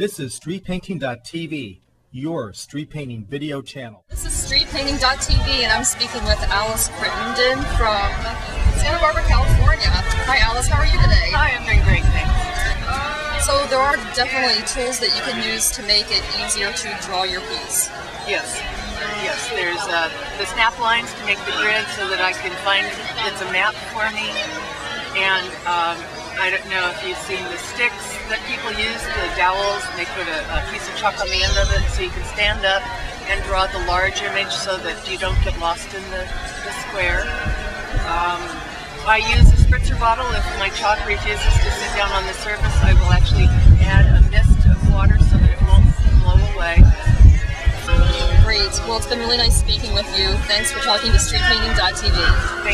This is StreetPainting.tv, your street painting video channel. This is StreetPainting.tv, and I'm speaking with Alice Crittenden from Santa Barbara, California. Hi, Alice. How are you today? Hi, I'm doing great, thanks. So there are definitely tools that you can use to make it easier to draw your piece. Yes, yes. There's uh, the snap lines to make the grid so that I can find it's a map for me. And um, I don't know if you've seen the sticks that people use, the dowels, and they put a, a piece of chalk on the end of it so you can stand up and draw the large image so that you don't get lost in the, the square. Um, I use a spritzer bottle. If my chalk refuses to sit down on the surface, I will actually add a mist of water so that it won't blow away. Great. Well, it's been really nice speaking with you. Thanks for talking to StreetPainting.tv.